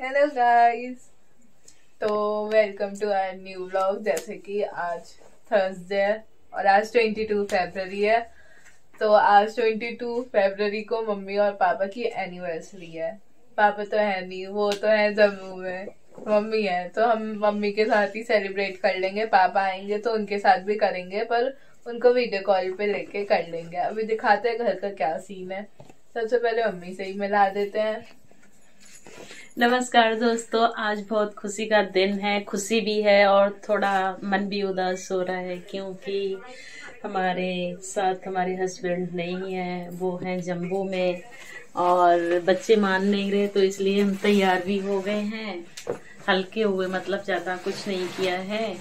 Hello guys तो welcome to our new vlog जैसे कि आज थर्सडे है और आज 22 फरवरी है। तो आज 22 फरवरी को मम्मी और पापा की एनिवर्सरी है। पापा तो है नहीं, वो तो है जम्मू में। मम्मी है तो हम मम्मी के साथ ही सेलिब्रेट कर लेंगे। पापा आएँगे तो उनके साथ भी करेंगे, पर उनको वीडियो कॉल पे लेके कर लेंगे। अभी दिखाते हैं घर का क्या सीन है। सबसे पहले मम्मी से ही मिला देते हैं। नमस्कार दोस्तों, आज बहुत खुशी का दिन है। खुशी भी है और थोड़ा मन भी उदास हो रहा है क्योंकि हमारे साथ हमारे हस्बैंड नहीं है, वो हैं जम्बू में और बच्चे मान नहीं रहे तो इसलिए हम तैयार भी हो गए हैं। हल्के हुए मतलब ज़्यादा कुछ नहीं किया है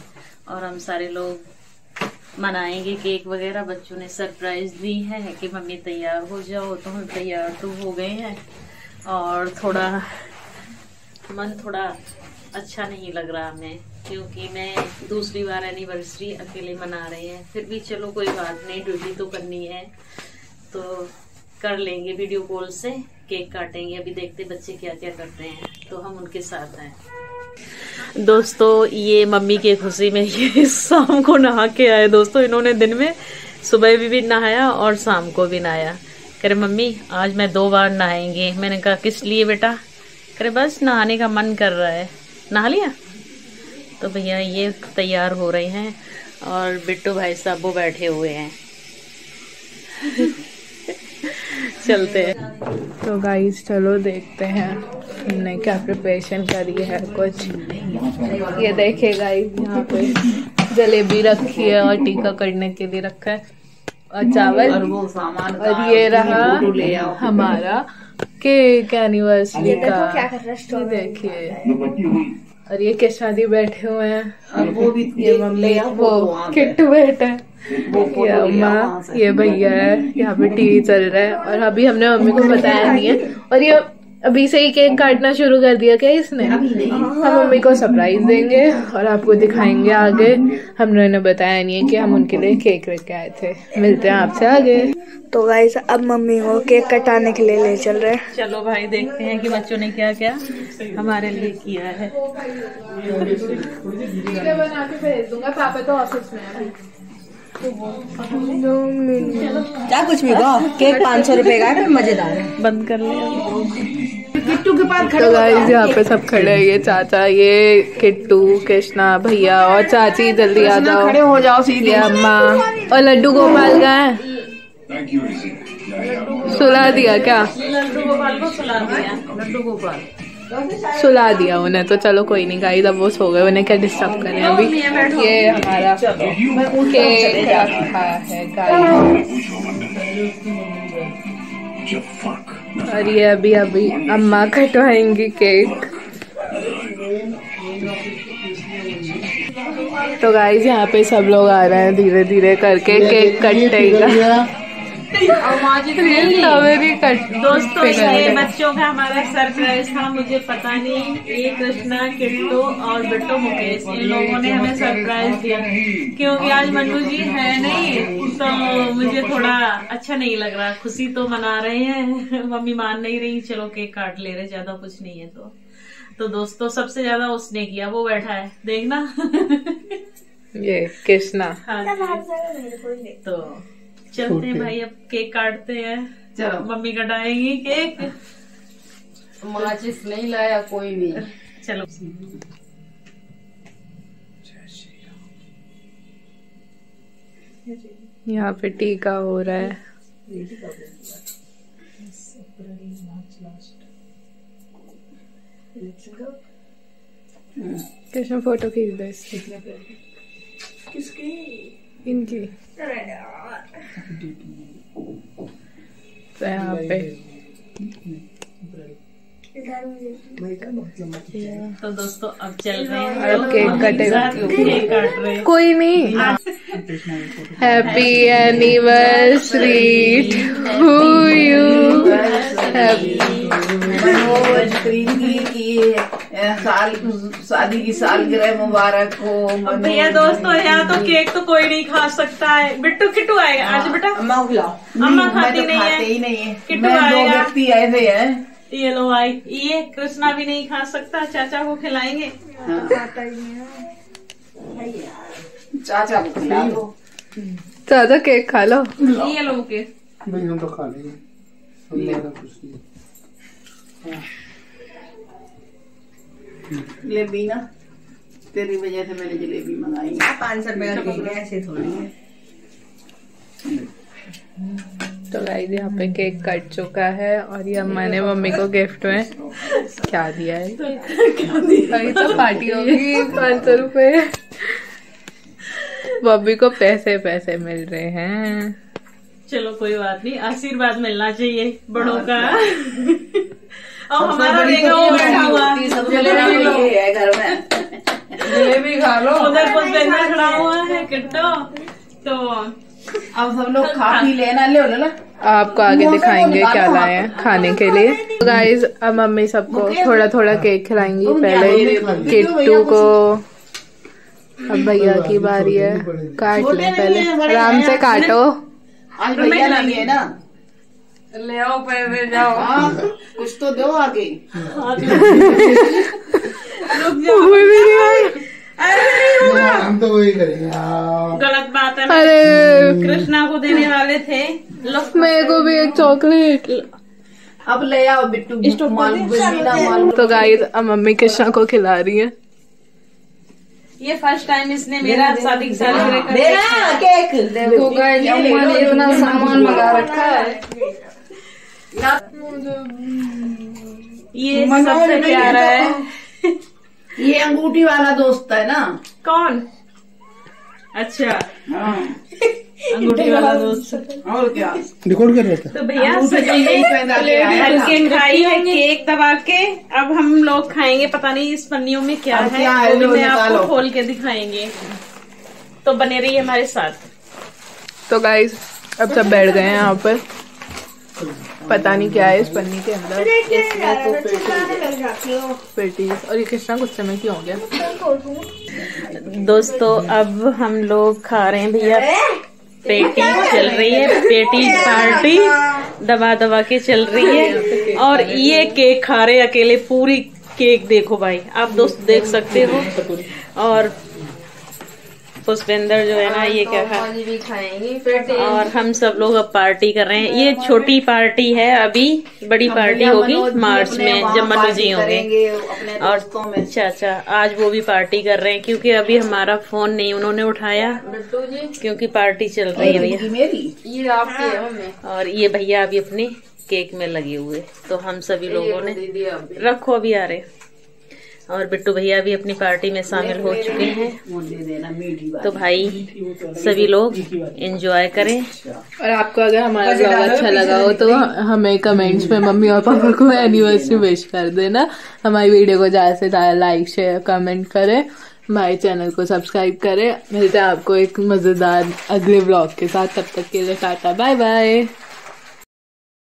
और हम सारे लोग मनाएँगे केक वगैरह। बच्चों ने सरप्राइज़ दी है कि मम्मी तैयार हो जाओ तो हम तैयार तो हो गए हैं और थोड़ा मन थोड़ा अच्छा नहीं लग रहा हमें क्योंकि मैं दूसरी बार एनिवर्सरी अकेले मना रहे हैं। फिर भी चलो कोई बात नहीं ड्यूटी तो करनी है। तो कर लेंगे वीडियो कॉल से केक काटेंगे अभी देखते बच्चे क्या क्या करते हैं। तो हम उनके साथ हैं। दोस्तों ये मम्मी की खुशी में ये शाम को नहा के आए। दोस्तों इन्होंने दिन में सुबह भी, भी नहाया और शाम को भी नहाया। कह रहे मम्मी आज मैं दो बार नहाएँगे। मैंने कहा किस लिए बेटा? करे बस नहाने का मन कर रहा है। नहा लिया? तो भैया ये तैयार हो रहे हैं और बिट्टू भाई साहब वो बैठे हुए हैं। चलते हैं। तो गाइस चलो देखते हैं हमने क्या प्रिपरेशन करी है कुछ ये देखे गाइस यहाँ पे जलेबी रखी है और टीका करने के लिए रखा है। और चावल। और वो सामान और ये रहा हमारा केक एनिवर्सरी का? है देखिए। और ये के शादी बैठे हुए हैं? वो भी ये मम्मी वो किट बैठे है। ये अम्मा ये भैया है यहाँ पे टीवी चल रहा है। और अभी हमने मम्मी को बताया नहीं है। और ये अभी से ही केक काटना शुरू कर दिया क्या इसने? हम मम्मी को सरप्राइज़ देंगे और आपको दिखाएँगे आगे। हमने उन्हें बताया नहीं है कि हम उनके लिए केक लेके आए थे। मिलते हैं आपसे आगे। तो गाइस अब मम्मी को केक कटाने के लिए ले चल रहे हैं। चलो भाई देखते हैं कि बच्चों ने क्या क्या हमारे लिए किया है। बना के भेज दूँगा पापा तो ऑफ़िस में है क्या कुछ भी कहो केक पाँच सौ रुपए का है मज़ेदार है। बंद कर लिया। किट्टू के पास तो गाइस यहाँ पे सब खड़े हैं ये चाचा ये किट्टू कृष्णा भैया और चाची जल्दी आ जाओ। खड़े हो जाओ सीधे। अम्मा और लड्डू गोपाल का है। सुला दिया क्या? लड्डू गोपाल को सुला दिया। लड्डू गोपाल। सुला दिया उन्हें तो चलो कोई नहीं गाइस अब वो सो गए उन्हें क्या डिस्टर्ब करें अभी? ये हमारा केक रखा है गाइस और ये अभी अभी अम्मा कटवाएँगी केक। तो गाइस यहाँ पे सब लोग आ रहे हैं धीरे धीरे करके केक कटेगा दोस्तों ये बच्चों का हमारा सरप्राइज़ था मुझे पता नहीं ये कृष्णा किट्टू और बिट्टू मुकेश इन लोगों ने हमें सरप्राइज़ दिया। क्योंकि आज मन्नू जी है नहीं तो मुझे थोड़ा अच्छा नहीं लग रहा खुशी तो मना रहे हैं। मम्मी मान नहीं रही चलो केक काट ले रहे ज़्यादा कुछ नहीं है तो। तो दोस्तों सबसे ज़्यादा उसने किया वो बैठा है देखना। ये कृष्णा। हाँ तो चलते हैं भाई अब केक काटते हैं। चलो। मम्मी कटाएँगी केक। माचिस नहीं लाया कोई भी चलो। यहाँ पे टीका हो रहा है। कृष्ण फ़ोटो खींच दो इसकी। किसकी? इनकी। तो यहाँ पे। तो दोस्तों अब चल रहे हैं। अब केक कटेगा कोई नहीं। हैप्पी एनिवर्सरी टू यू साल शादी की सालगिरह मुबारक हो भैया दोस्तों यहाँ तो केक तो कोई नहीं खा सकता है। बिट्टू किट्टू आएगा आज बेटा? अम्मा खिलाओ अम्मा खाती तो नहीं है। ही नहीं है। किट्टू आएगा। व्यक्ति आए थे हैं। ये लो भाई ये कृष्णा भी नहीं खा सकता चाचा को खिलाएँगे। चाचा को खिला दो। ज़्यादा केक खा लो। ये लो के भाई हम तो खा लेंगे। कुछ नहीं जलेबी ना तेरी वजह से मैंने जलेबी मंगाई पाँच सौ रुपए का केक ऐसे थोड़ी है। तो गाइस यहाँ पे केक कट चुका है और ये मैंने मम्मी को गिफ्ट में क्या दिया है? अभी तो पार्टी होगी पाँच सौ रुपये मम्मी को पैसे पैसे मिल रहे हैं। चलो कोई बात नहीं आशीर्वाद मिलना चाहिए बड़ों का। और हमारा देखा वो बैठा हुआ। है। जलेबी है घर में। जलेबी खा लो। उधर पुष्पेंद्र खड़ा हुआ है किट्टो। तो अब सब लोग खा। पी लेना ले लो आपको आगे दिखाएँगे क्या लाए हैं खाने के लिए। तो गाइज़ अब मम्मी सबको थोड़ा थोड़ा केक खिलाएँगी पहले। किट्टू को। अब भैया की बारी है। काट ले पहले। आराम से काटो। आज भैया नहीं। है ना। ले आओ पैसे जाओ हाँ कुछ तो दो आगे हम तो वही करेंगे हाँ। गलत बात है अरे कृष्णा को देने वाले थे मेरे को भी एक चॉकलेट अब ले आओ बिट्टू माल तो गाइस अब मम्मी कृष्णा को खिला रही है ये फ़र्स्ट टाइम इसने मेरा शादी केक देखो अम्मा ने इतना सामान मंगा रखा है ये सबसे प्यारा है। ये अंगूठी वाला दोस्त है ना। कौन? अच्छा। हाँ। अंगूठी वाला दोस्त। और क्या? रिकॉर्ड कर रहे थे। तो भैया। हल्के खाई है केक दबा के। अब हम लोग खाएँगे पता नहीं इस पन्नियों में क्या है। क्या है, लो मैं आपको खोल के दिखाएँगे। तो बने रहिए हमारे साथ। तो गाइस अब सब बैठ गए हैं यहाँ पर। पता नहीं क्या है इस पन्नी के अंदर। पेटीज और ये कृष्णा गुस्से में क्यों हो गया? दोस्तों अब हम लोग खा रहे हैं भैया। पेटी चल रही है पेटी पार्टी दबा दबा के चल रही है। और ये केक खा रहे हैं अकेले पूरी केक देखो भाई। आप दोस्त देख सकते हो। और पुष्पेंद्र जो है ना ये क्या खा भी और हम सब लोग अब पार्टी कर रहे हैं। ये छोटी पार्टी है अभी बड़ी पार्टी होगी मार्च में जब मनु जी होंगे। और अच्छा अच्छा आज वो भी पार्टी कर रहे हैं क्योंकि अभी हमारा फ़ोन नहीं उन्होंने उठाया। क्योंकि पार्टी चल रही है भैया। ये आपकी और ये भैया अभी अपने केक में लगे हुए तो हम सभी लोगों ने रखो अभी आ रहे और बिट्टू भैया भी अपनी पार्टी में शामिल हो चुके हैं। तो भाई सभी लोग एंजॉय करें। और आपको अगर हमारा ब्लॉग अच्छा लगा हो तो हमें कमेंट्स में मम्मी और पापा को एनिवर्सरी विश कर देना। हमारी वीडियो को ज़्यादा से ज़्यादा लाइक शेयर कमेंट करें। हमारे चैनल को सब्सक्राइब करें। मिलते हैं आपको एक मज़ेदार अगले ब्लॉग के साथ। तब तक के लिए टाटा बाय बाय